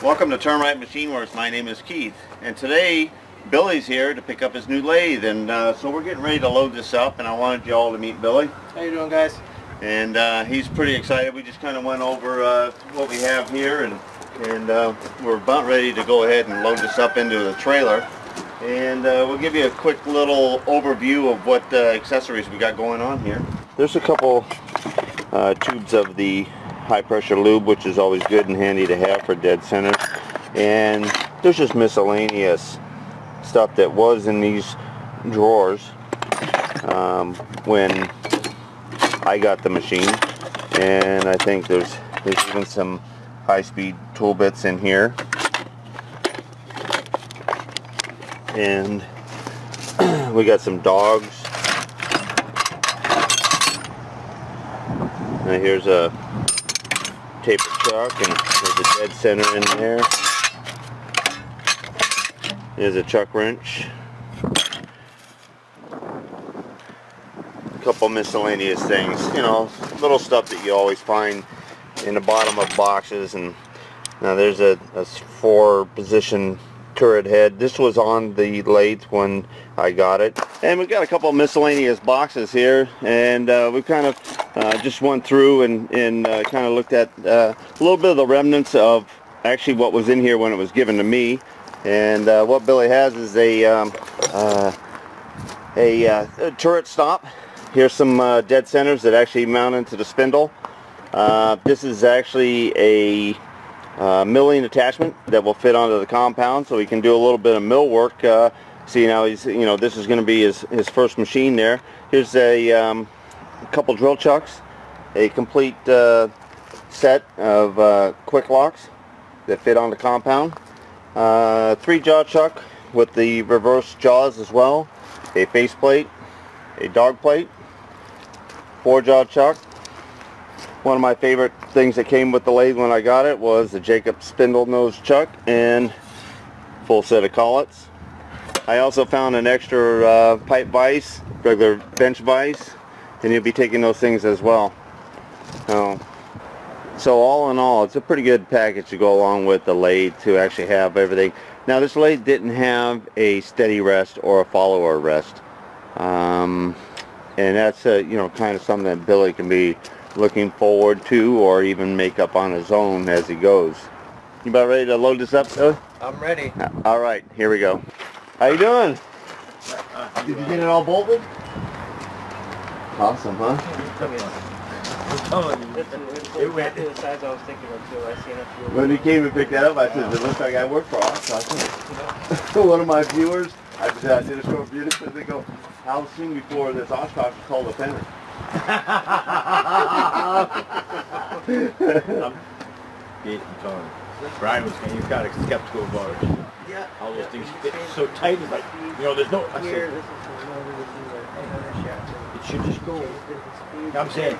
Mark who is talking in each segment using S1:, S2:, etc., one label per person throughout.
S1: Welcome to Termite Machine Works. My name is Keith, and today Billy's here to pick up his new lathe, and uh, so we're getting ready to load this up, and I wanted you all to meet Billy.
S2: How you doing, guys?
S1: And uh, he's pretty excited. We just kind of went over uh, what we have here, and and uh, we're about ready to go ahead and load this up into the trailer. And uh, we'll give you a quick little overview of what uh, accessories we got going on here. There's a couple uh, tubes of the high pressure lube which is always good and handy to have for dead centers. And there's just miscellaneous stuff that was in these drawers um, when I got the machine. And I think there's there's even some high-speed tool bits in here. And we got some dogs. Now here's a taper chuck and there's a dead center in there. There's a chuck wrench. A couple miscellaneous things, you know, little stuff that you always find in the bottom of boxes and now there's a, a four position turret head. This was on the lathe when I got it. And we've got a couple miscellaneous boxes here and uh, we kind of uh, just went through and, and uh, kind of looked at uh, a little bit of the remnants of actually what was in here when it was given to me. And uh, what Billy has is a, um, uh, a, a, turret stop. Here's some dead centers that actually mount into the spindle. this is actually a uh, milling attachment that will fit onto the compound so he can do a little bit of mill work uh, see now he's you know this is going to be his, his first machine there here's a, um, a couple drill chucks a complete uh, set of uh, quick locks that fit on the compound uh, three jaw chuck with the reverse jaws as well a face plate, a dog plate four jaw chuck one of my favorite things that came with the lathe when I got it was the Jacobs spindle nose chuck and full set of collets. I also found an extra uh, pipe vise, regular bench vise, and you'll be taking those things as well. So, so all in all, it's a pretty good package to go along with the lathe to actually have everything. Now this lathe didn't have a steady rest or a follower rest. Um, and that's uh, you know kind of something that Billy can be looking forward to or even make up on his own as he goes. You about ready to load this up, Billy?
S2: I'm ready.
S1: All right, here we go. How you doing? Did you get it all bolted? Awesome, huh?
S2: It went to the size I was thinking of too. I seen a few.
S1: When he came and picked that up, I said, it looks like I work for Oshkosh. One of my viewers, I said, "I did a short video, they go, how soon before this Oshkosh is called a Fender?
S3: I'm Gates and Tony. Brian was saying he's got a skeptical about it.
S2: Yeah.
S3: All those things fit so tight. It's like, you know, there's no. I said,
S2: this is
S3: it should just go. I'm saying,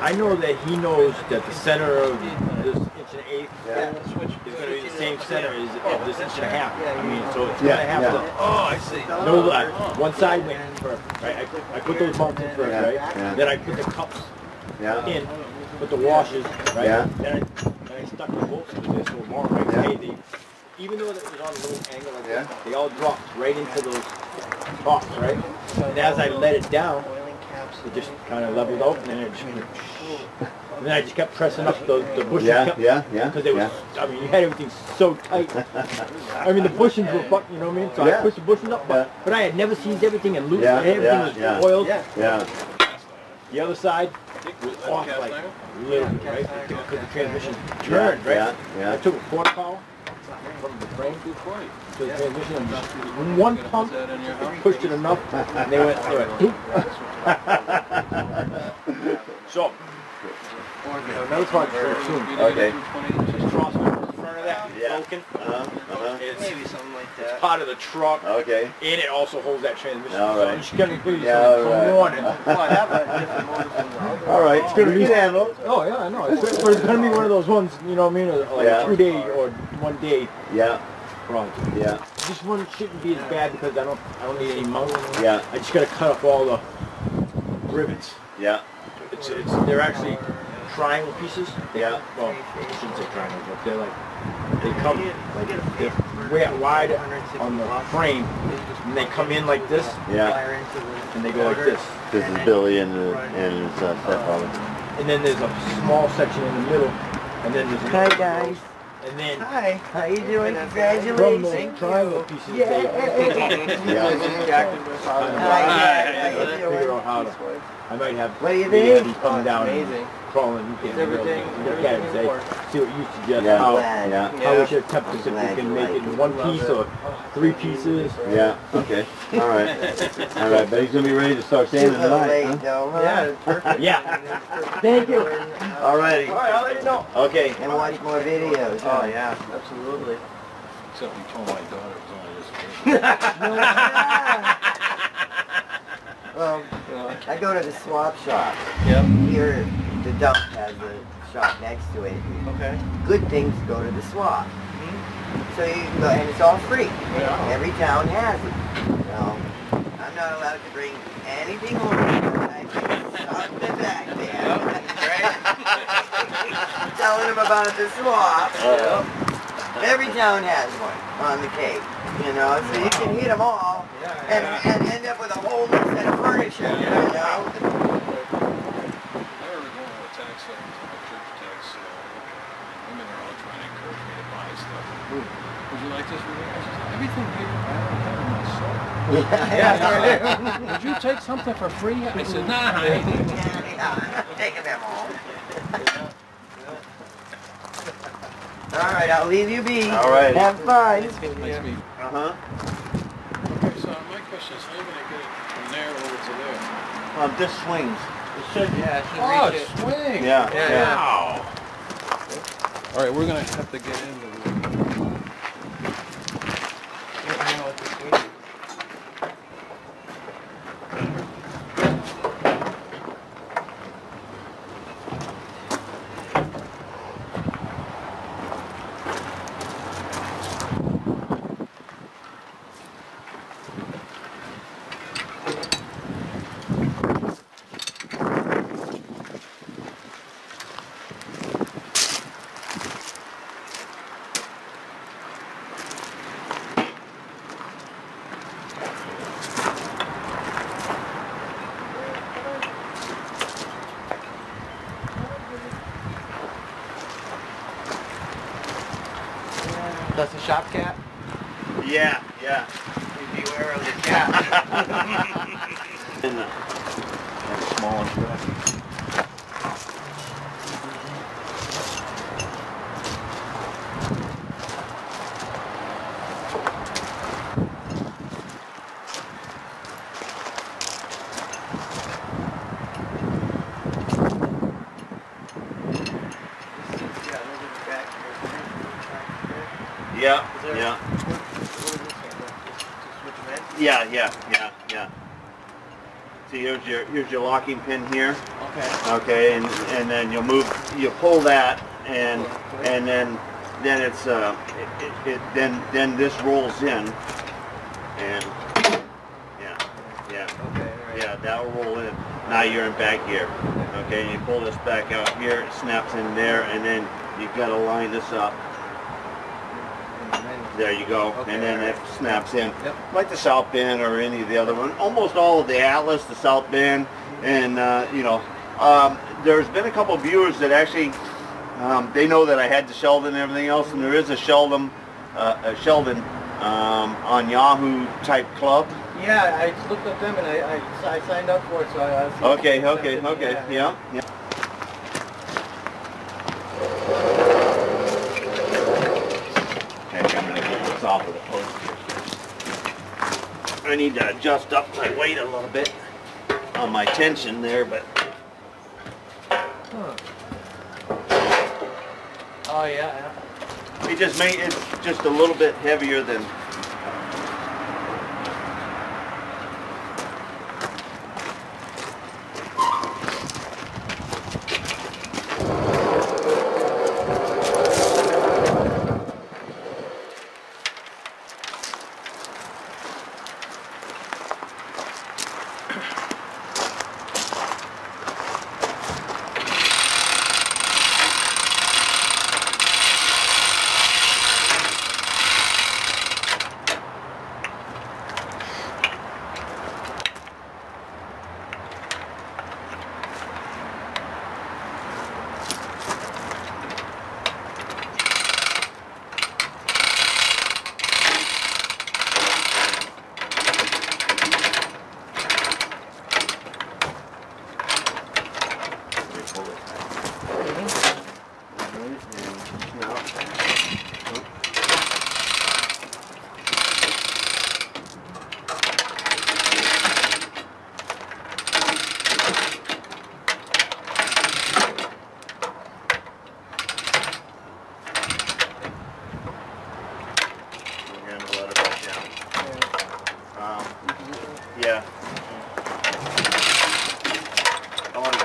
S3: I know that he knows that the center of this inch and an eighth
S2: Yeah, the
S3: is going to be the same center as of this inch and a half. I mean, so it's
S1: Yeah,
S3: going to have
S1: yeah.
S3: to. Oh, I see. No, uh, one side went first, right? I, I put those bolts in first,
S1: Yeah,
S3: right?
S1: yeah.
S3: Then I put the cups
S1: Yeah.
S3: in with the washes, right?
S1: Yeah.
S3: Then I, then I stuck the bolts with this little more, right?
S1: Yeah.
S3: Hey, they, even though it was on a little angle like
S1: Yeah.
S3: this, they all dropped right into those tops, right? And as I let it down,
S2: Oiling caps.
S3: It just kind of leveled out, and then it just, and then I just kept pressing up the, the bushings.
S1: Yeah,
S3: kept,
S1: yeah, yeah,
S3: Because it was,
S1: yeah.
S3: I mean, you had everything so tight. I mean, the bushings were fuck, you know what I mean? So
S1: Yeah.
S3: I pushed the bushings up, but, but I had never seized everything and loose,
S1: Yeah,
S3: and everything
S1: yeah,
S3: was
S1: yeah.
S3: oiled.
S2: Yeah.
S1: Yeah.
S3: The other side was off like a little bit, right? Because the transmission turned, right?
S1: Yeah, yeah.
S3: I took a quarter power from the frame to the transmission just one pump pushed it enough. And they went, they went, So, another part very soon.
S1: Okay.
S3: This crossbar in front of that
S1: Yeah.
S3: broken.
S1: Uh-huh, uh-huh.
S3: It's
S2: Maybe something like that.
S3: part of the truck.
S1: Okay.
S3: And it also holds that transmission.
S1: All
S3: So
S1: right.
S3: I'm just gonna give
S1: Yeah, all right.
S3: some warning.
S2: Well, I have a different motor from the other.
S1: All right. It's gonna be handled.
S3: Oh yeah, I know. It's, but it's gonna be one of those ones, you know what I mean? Like
S1: Yeah.
S3: a two day or one day
S1: Yeah.
S3: project.
S1: Yeah.
S3: This one shouldn't be as bad because I don't I don't need any mount.
S1: Yeah.
S3: I just gotta cut off all the rivets.
S1: Yeah.
S3: It's, it's they're actually triangle pieces. They-
S1: Yeah.
S3: Well, I shouldn't say triangle, but they're like, they come, like, they're way wide on the frame, and they come in like this,
S1: Yeah.
S3: and they go like this.
S1: This is Billy and, the, and his uh, stepfather.
S3: And then there's a small section in the middle, and then there's
S4: Hi
S3: another.
S4: guys.
S3: And then
S4: Hi. How you doing? Congratulations.
S3: the triangle pieces, they
S1: Yeah.
S4: Hi. How you
S3: figure
S4: doing?
S3: out how to. I might have.
S4: What do you
S3: maybe have
S4: think?
S3: you come down
S2: amazing.
S3: and crawling. You
S2: It's
S3: can't
S2: everything,
S3: really look at it and
S2: everything
S3: say,
S2: more.
S3: see what you suggest.
S1: Yeah.
S3: How,
S4: Glad.
S1: Yeah.
S3: how we should attempt
S4: I'm
S3: this if we
S4: glad
S3: can
S4: you
S3: make
S4: like
S3: it in
S4: it.
S3: one
S2: Love
S3: piece
S2: it.
S3: or three pieces.
S1: Yeah. Okay. All right. All right. But he's gonna be ready to start
S4: Too
S1: sanding
S4: little
S1: tonight.
S4: late
S1: Huh?
S4: though, huh?
S2: Yeah, it's perfect.
S3: Yeah.
S4: Thank you.
S1: All righty.
S3: All right, I'll let you know.
S1: Okay.
S4: And watch more videos.
S2: Oh yeah, absolutely.
S5: Except you told my daughter it was only this big.
S4: No, yeah. Well, I go to the swap shop.
S2: Yep.
S4: Here, the dump has a shop next to it.
S2: Okay.
S4: Good things go to the swap. Mm-hmm. So you can go, and it's all free.
S2: Yeah.
S4: Every town has it. So, I'm not allowed to bring anything home. I just something back there. Telling them about the swap. Every town has one on the Cape, you know, so you can hit them all and, and end up with a whole new set of furniture, you know.
S5: I remember going to a tax sale, a church tax sale, and women are all trying to encourage me to buy stuff. Would you like this? Would you? Everything here, I don't have in.
S4: Yeah,
S5: Would you take something for free? I said, nah, I ain't
S4: yeah, taking them home. All right, I'll leave you be.
S1: All right.
S4: Have fun.
S5: Nice to meet you.
S1: Uh huh.
S5: Okay, so my question is, how are you gonna get it from there over to there?
S1: Um, this swings.
S2: It should, yeah, it should
S5: Oh,
S2: reach it.
S5: swing!
S1: Yeah.
S2: Yeah,
S1: Yeah.
S5: Wow! All right, we're gonna have to get into the...
S2: That's a shop cat?
S1: Yeah. Yeah.
S2: Beware of the cat.
S1: And, uh,
S3: Small and
S1: yeah. Yeah.
S2: What one? Just switch?
S1: Yeah. Yeah. Yeah. Yeah. See, here's your here's your locking pin here.
S2: Okay.
S1: Okay, and and then you'll move, you pull that, and and then then it's uh, it, it, it then then this rolls in, and yeah, yeah,
S2: Okay,
S1: yeah, that'll roll in. Now you're in back gear. Okay, and you pull this back out here, it snaps in there, and then you've got to line this up. There you go,
S2: Okay,
S1: and then it snaps in.
S2: Yep.
S1: Like the South Bend or any of the other one. Almost all of the Atlas, the South Bend, and uh, you know, um, there's been a couple of viewers that actually, um, they know that I had the Sheldon and everything else, and there is a Sheldon, uh, a Sheldon um, on Yahoo type club.
S2: Yeah, I looked up them and I, I, I signed up for it, so I. I
S1: Okay, okay, okay, yeah, yeah I'm gonna get this off of the post. I need to adjust up my weight a little bit on my tension there, but
S2: Huh. Oh yeah, yeah.
S1: it just made it's just a little bit heavier than.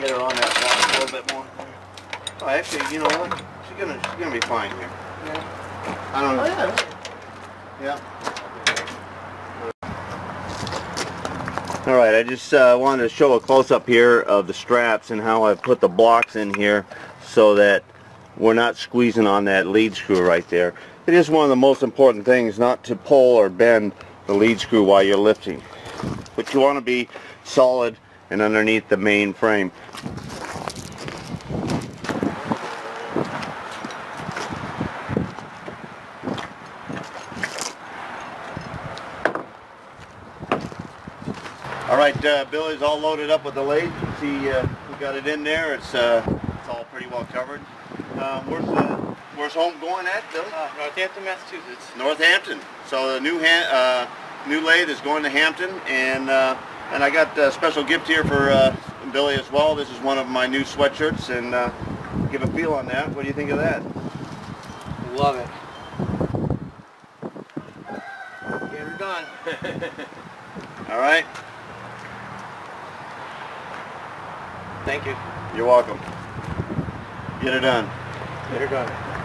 S1: Get her on that block a little bit more. Oh, actually, you know what? She's gonna she's gonna be fine here.
S2: Yeah.
S1: I don't know.
S2: Oh, yeah.
S1: All right, I just uh, wanted to show a close-up here of the straps and how I've put the blocks in here so that we're not squeezing on that lead screw right there. It is one of the most important things not to pull or bend the lead screw while you're lifting. But you want to be solid and underneath the main frame. All right, uh, Billy's all loaded up with the lathe. See uh, we got it in there. It's uh, it's all pretty well covered. Um, where's the where's home going at, Billy?
S2: Uh, Northampton, Massachusetts.
S1: Northampton. So the new ha- uh, new lathe is going to Hampton, and uh, and I got a special gift here for uh, Billy as well. This is one of my new sweatshirts, and uh, give a feel on that. What do you think of that?
S2: Love it. Get her done.
S1: All right.
S2: Thank you.
S1: You're welcome. Get it done.
S2: Get her done.